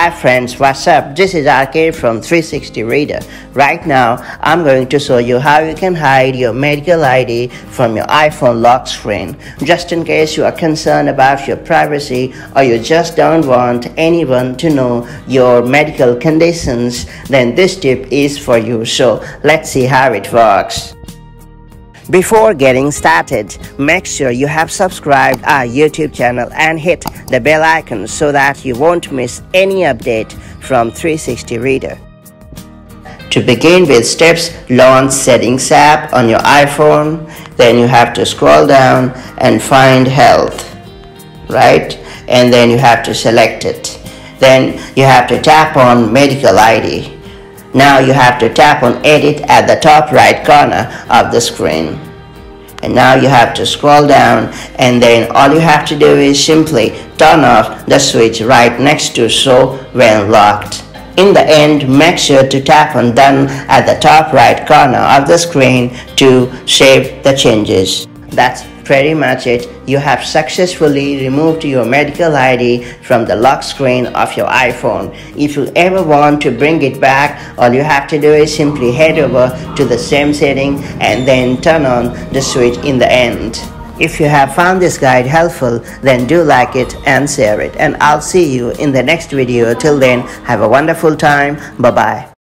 Hi friends, what's up? This is Arcade from 360 Reader. Right now, I'm going to show you how you can hide your medical ID from your iPhone lock screen. Just in case you are concerned about your privacy or you just don't want anyone to know your medical conditions, then this tip is for you. So let's see how it works. Before getting started, make sure you have subscribed our YouTube channel and hit the bell icon so that you won't miss any update from 360 Reader. To begin with steps, launch Settings app on your iPhone, then you have to scroll down and find Health, right? And then you have to select it. Then you have to tap on Medical ID now you have to tap on edit at the top right corner of the screen. And now you have to scroll down and then all you have to do is simply turn off the switch right next to show when locked. In the end, make sure to tap on done at the top right corner of the screen to save the changes. That's pretty much it. You have successfully removed your medical ID from the lock screen of your iPhone. If you ever want to bring it back, all you have to do is simply head over to the same setting and then turn on the switch in the end. If you have found this guide helpful, then do like it and share it. And I'll see you in the next video. Till then, have a wonderful time. Bye-bye.